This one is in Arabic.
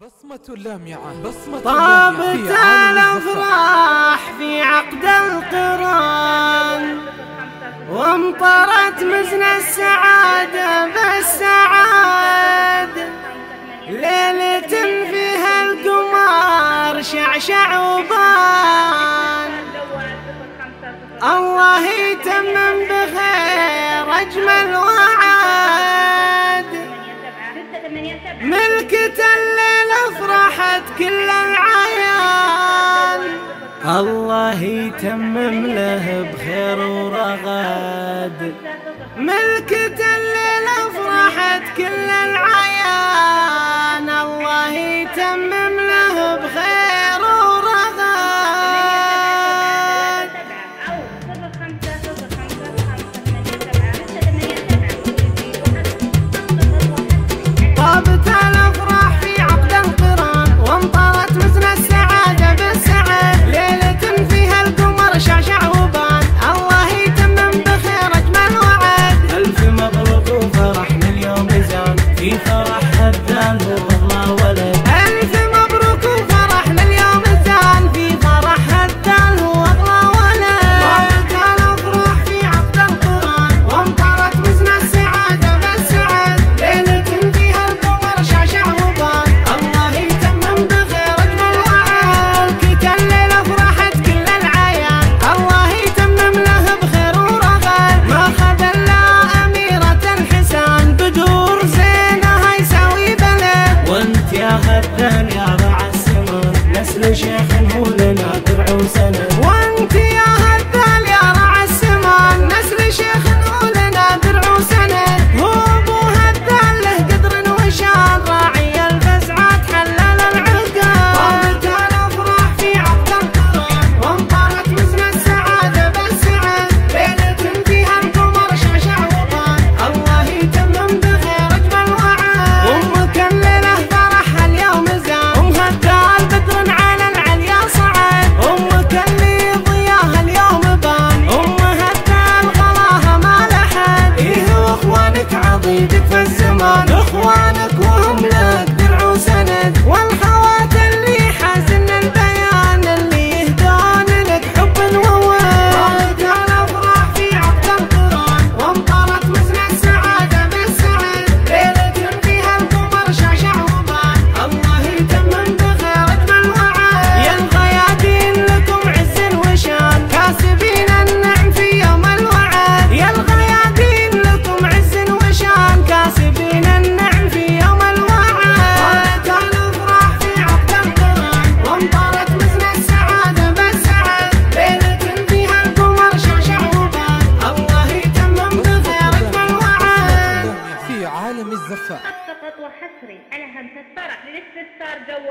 بصمة لامعة بصمة طابت الأفراح في عقد القران. وامطرت مزن السعادة بالسعاد. ليلة فيها القمر شعشع وبان. الله يتمم بخير أجمل وعاد. ملكة الله الله يتمم له بخير ورغد. ملكة الليل افرحت كل العالم. cantando. حصري على همسة فرح للاستفسار جوال.